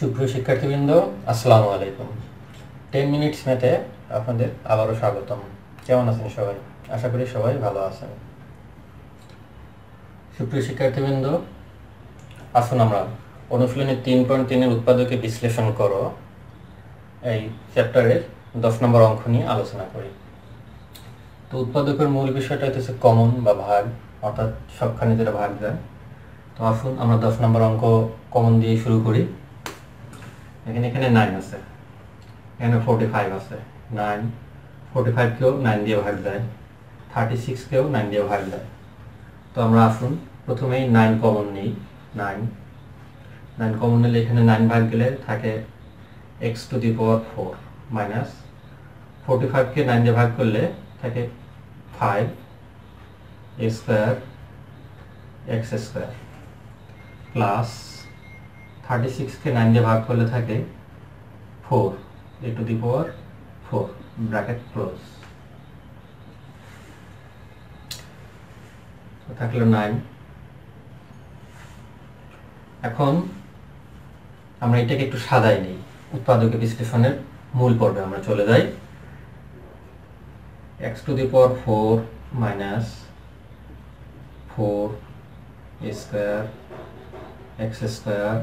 সুপ্রিয় শিক্ষার্থীবৃন্দ, আসসালামু আলাইকুম। টেন মিনিটস মেতে আপনাদের আবারও স্বাগতম। কেমন আছেন সবাই? আশা করি সবাই ভালো আছেন। সুপ্রিয় শিক্ষার্থীবৃন্দ, আসুন আমরা অনুশীলনী তিন পয়েন্ট তিনের উৎপাদকে বিশ্লেষণ করো। এই চ্যাপ্টারের দশ নম্বর অঙ্ক নিয়ে আলোচনা করি। তো উৎপাদকের মূল বিষয়টা হচ্ছে কমন বা ভাগ, অর্থাৎ সবখানে যেটা ভাগ যায় তো আসুন আমরা দশ নম্বর অঙ্ক কমন দিয়ে শুরু করি। এখানে এখানে নাইন আছে। এখানে ফোরটি ফাইভ আছে। নাইন ফোরটি ফাইভকেও নাইন দিয়ে ভাগ দেয়। থার্টি সিক্সকেও নাইন দিয়ে ভাগ দেয়। তো আমরা আসুন, প্রথমেই নাইন কমন নিই। নাইন নাইন কমন নিলে এখানে নাইন ভাগ গেলে থাকে x to the power four minus forty ফাইভকে nine দিয়ে ভাগ করলে থাকে five square x square plus thirty সিক্সকে nine দিয়ে ভাগ করলে থাকে four a to the power four bracket close থাকল নাইন এখন আমরা এটাকে একটু সাদাই নেই। উৎপাদক বিশ্লেষণের মূল পর্বে আমরা চলে যাই। X to the power four minus four square x square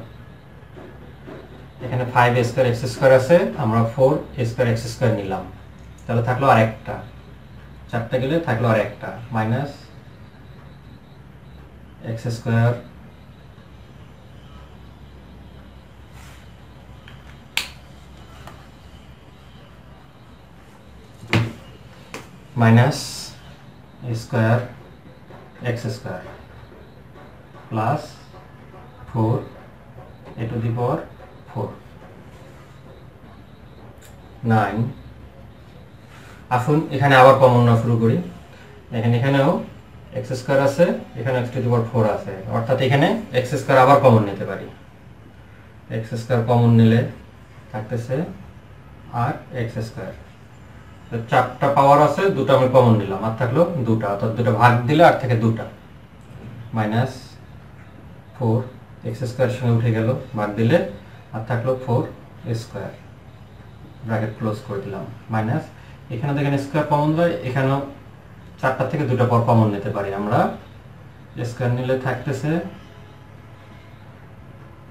এখানে ফাইভ স্কোয়ার এক্স স্কোয়ার আছে, আমরা ফোর স্কোয়ার এক্স স্কোয়ার নিলাম। তাহলে থাকল আর একটা চারটা গেলে থাকল আর একটা minus x square minus square x square plus four a to the power four nine আসুন, এখানে আবার কমন না শুরু করি। এখানে এখানেও এক্স স্কোয়ার আছে এখানে x to the power four আছে। অর্থাৎ এখানে এক্স স্কোয়ার আবার কমন নিতে পারি। এক্স স্কোয়ার কমন নিলে থাকতেছে আর এক্স স্কোয়ার চারটা পাওয়ার আছে, দুটো আমি কমন নিলাম। আর থাকল দুটা, অর্থাৎ দুটো ভাগ দিলে আর থেকে দুটা। মাইনাস ফোর এক্স স্কোয়ার সঙ্গে উঠে গেল, ভাগ দিলে আর থাকল ফোর স্কোয়ার ব্র্যাকেট ক্লোজ করে দিলাম মাইনাস এখানে দেখেন স্কোয়ার কমন যায় এখানেও চারটা থেকে দুটো পর কমন নিতে পারি আমরা। স্কোয়ার নিলে থাকতেছে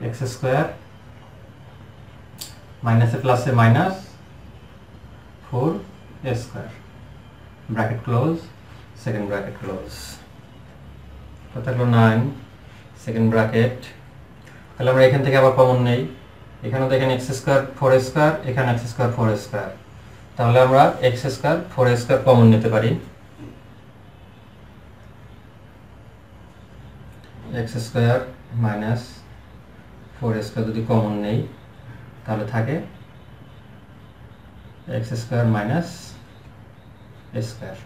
এক্স স্কোয়ার মাইনাসে প্লাসে minus four square bracket close second bracket close থাকল নাইন সেকেন্ড ব্র্যাকেট তাহলে আমরা এখান থেকে আবার কমন নেই। এখানে দেখেন এক্স স্কোয়ার ফোর স্কোয়ার এখানে এক্স স্কোয়ার ফোর স্কোয়ার তাহলে আমরা x square four square common নিতে পারি। X square minus four square যদি কমন নেই, তাহলে থাকে এক্স স্কোয়ার মাইনাস স্কোয়ার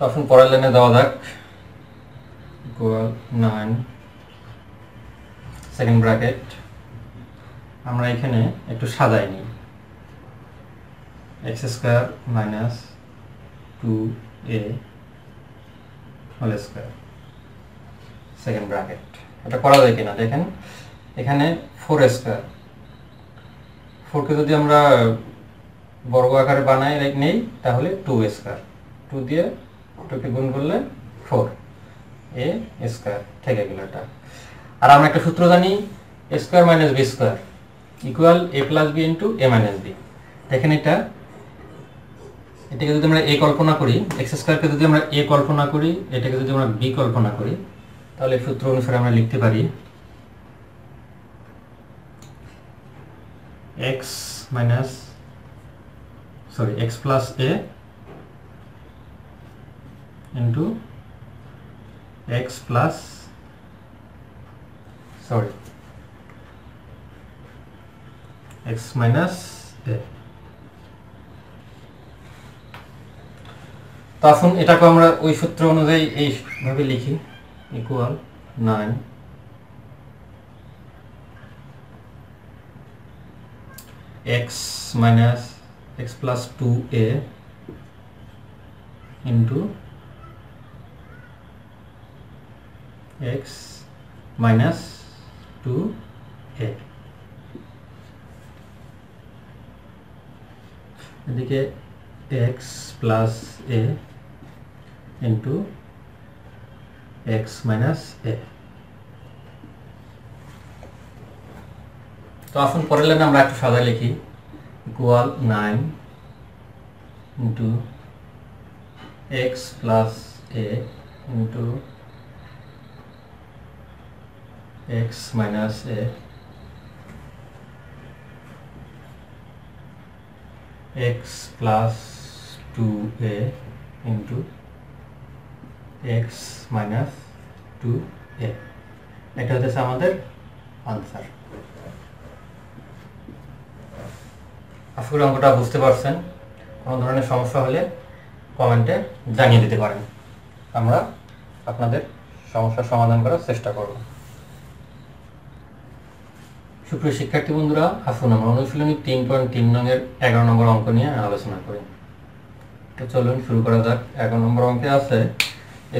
তখন পরের লাইনে দেওয়া ইকুয়াল নাইন, সেকেন্ড ব্র্যাকেট। আমরা এখানে একটু সাদাই নিই x square minus two a whole square, second bracket. এটা করা যায় কিনা? দেখেন, এখানে ফোর স্কোয়ার। ফোরকে যদি আমরা বর্গ আকারে বানাই, নেই, তাহলে টু স্কোয়ার। টু দিয়ে টুকে গুণ করলে ফোর এ স্কোয়ার থেকে গেল এটা। আর আমরা একটা সূত্র জানি a square minus b square equal a plus b into a minus b দেখেন এটা। এটাকে যদি আমরা এ কল্পনা করি এক্স স্কোয়ারকে যদি আমরা এ কল্পনা করি, এটাকে যদি আমরা বি কল্পনা করি, তাহলে সূত্র অনুসারে আমরা লিখতে পারি x minus sorry x plus a into x plus sorry x minus a তখন এটাকে আমরা ওই সূত্র অনুযায়ী এইভাবে লিখি equal nine x minus x plus two a into x minus two a এদিকে x plus a into x minus a তো আসুন পরের লাইনে আমরা একটু সাদা লিখি। Equal nine into x plus a into a x plus two a into x minus two a এটা হচ্ছে আমাদের আনসার আশা করি অঙ্কটা বুঝতে পারছেন। কোনো ধরনের সমস্যা হলে কমেন্টে জানিয়ে দিতে পারেন। আমরা আপনাদের সমস্যার সমাধান করার চেষ্টা করব। সুপ্রিয় শিক্ষার্থী বন্ধুরা, আসুন আমরা অনুশীলনী তিন পয়েন্ট তিন নঙের এগারো নম্বর অঙ্ক নিয়ে আলোচনা করি। তো চলুন শুরু করা যাক। এগারো নম্বর অঙ্কে আছে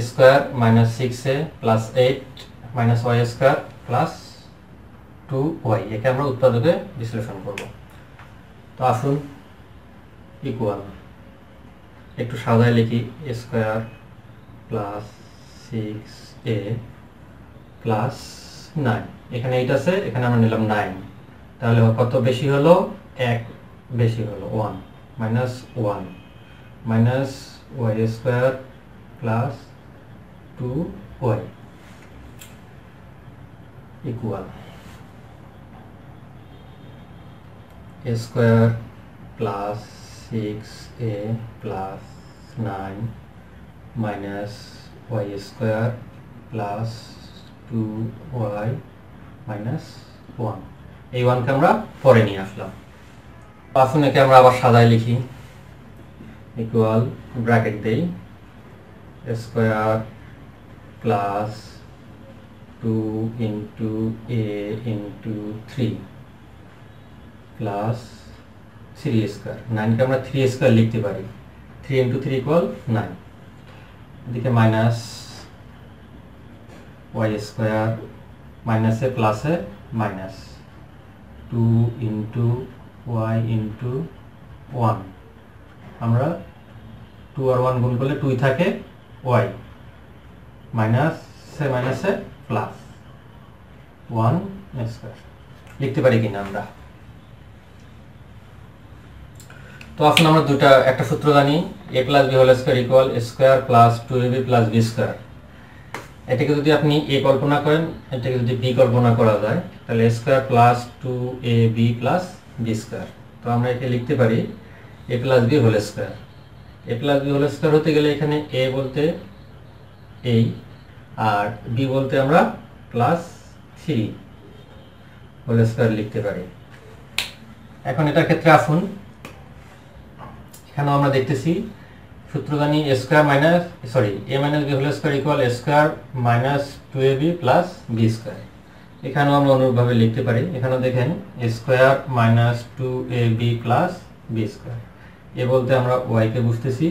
square minus six a plus eight minus y square plus two y. একে আমরা উৎপাদকে বিশ্লেষণ করব। তো আসুন ইকুয়াল একটু সাদায় লিখি। Square plus six a plus nine এখানে এইট আছে, এখানে আমরা নিলাম নাইন তাহলে কত বেশি হলো? এক বেশি হলো one minus one minus y square plus two y equal a square plus 6a plus 9 minus y square plus 2y minus 1 এই ওয়ানকে আমরা পরে নিয়ে আসলাম। আসুন একে আমরা আবার সাদায় লিখি। ইকুয়াল ব্র্যাকেট দেই। Square plus two into a into three plus three square নাইনকে আমরা থ্রি স্কোয়ার লিখতে পারি। Three into three equal nine এদিকে মাইনাস ওয়াই স্কোয়ার মাইনাসে প্লাসে minus two into y into one আমরা টু আর ওয়ান গুণ করলে টুই থাকে ওয়াই মাইনাসে মাইনাসে প্লাস ওয়ান স্কোয়ার লিখতে পারি কিনা আমরা? তো এখন আমরা দুটা, একটা সূত্র জানি a plus b whole square equal square plus two a b plus b square এটাকে যদি আপনি এ কল্পনা করেন, এটাকে যদি বি কল্পনা করা যায়, তাহলে square plus two a b plus b square. তো আমরা একে লিখতে পারি a plus b whole square. A plus b whole square হতে গেলে এখানে এ বলতে এই, আর বি বলতে আমরা প্লাস থ্রি হোল স্কোয়ার লিখতে পারি। এখন এটার ক্ষেত্রে আসুন। এখানেও আমরা দেখতেছি সূত্র জানি a square minus sorry a minus b whole square equal a square minus two a b plus b square এখানেও আমরা অনুরূপভাবে লিখতে পারি। এখানেও দেখেন a square minus two a b plus b square a বলতে আমরা ওয়াইকে বুঝতেছি,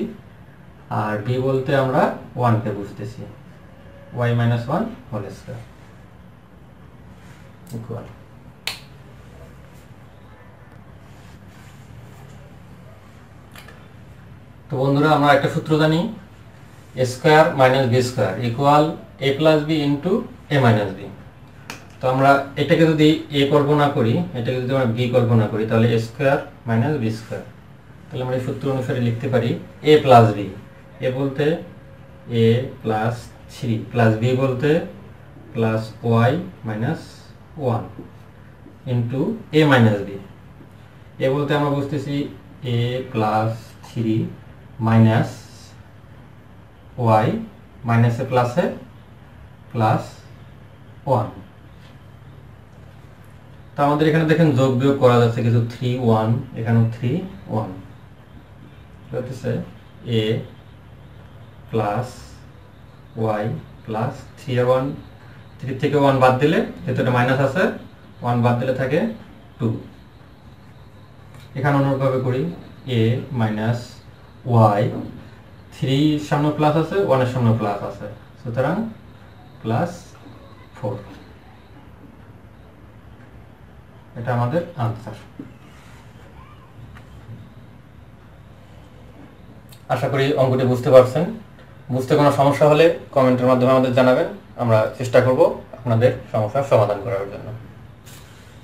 আর বি বলতে আমরা ওয়ানকে বুঝতেছি। Y minus one whole square equal তো বন্ধুরা, আমরা একটা সূত্র জানি। A square minus b square equal a plus b into a minus b তো আমরা এটাকে যদি এ কল্পনা করি, এটাকে যদি আমরা বি কল্পনা করি, তাহলে a square minus b square তাহলে আমরা এই সূত্র অনুসারে লিখতে পারি এ প্লাস বি এ বলতে a plus three plus b বলতে plus y minus one into a minus b a বলতে আমরা বুঝতেছি a plus three minus y মাইনাসে প্লাসে প্লাস ওয়ান তো আমাদের এখানে দেখেন যোগ বিয়োগ করা যাচ্ছে কিছু থ্রি ওয়ান এখানেও থ্রি ওয়ান হতেছে a plus y plus three one three থেকে ওয়ান বাদ দিলে যেহেতু মাইনাস আছে ওয়ান বাদ দিলে থাকে টু এখানে অনুরূপভাবে করি এ মাইনাস ওয়াই থ্রি সামনে প্লাস আছে ওয়ানের সামনে প্লাস আছে। সুতরাং প্লাস ফোর এটা আমাদের আনসার আশা করি অঙ্কটি বুঝতে পারছেন। বুঝতে কোনো সমস্যা হলে কমেন্টের মাধ্যমে আমাদের জানাবেন। আমরা চেষ্টা করব আপনাদের সমস্যার সমাধান করার জন্য।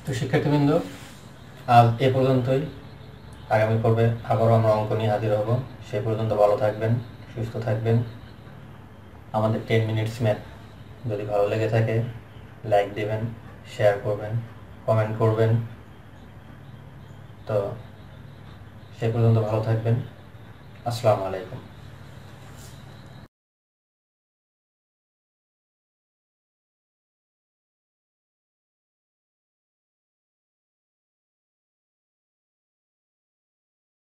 তো শিক্ষার্থীবৃন্দ, আজ এ পর্যন্তই। আগামী পর্বে আবারও আমরা অঙ্ক নিয়ে হাজির হব। সে পর্যন্ত ভালো থাকবেন, সুস্থ থাকবেন। আমাদের টেন মিনিটস ম্যাথ যদি ভালো লেগে থাকে লাইক দেবেন শেয়ার করবেন কমেন্ট করবেন। তো সে পর্যন্ত ভালো থাকবেন। আসসালামু আলাইকুম।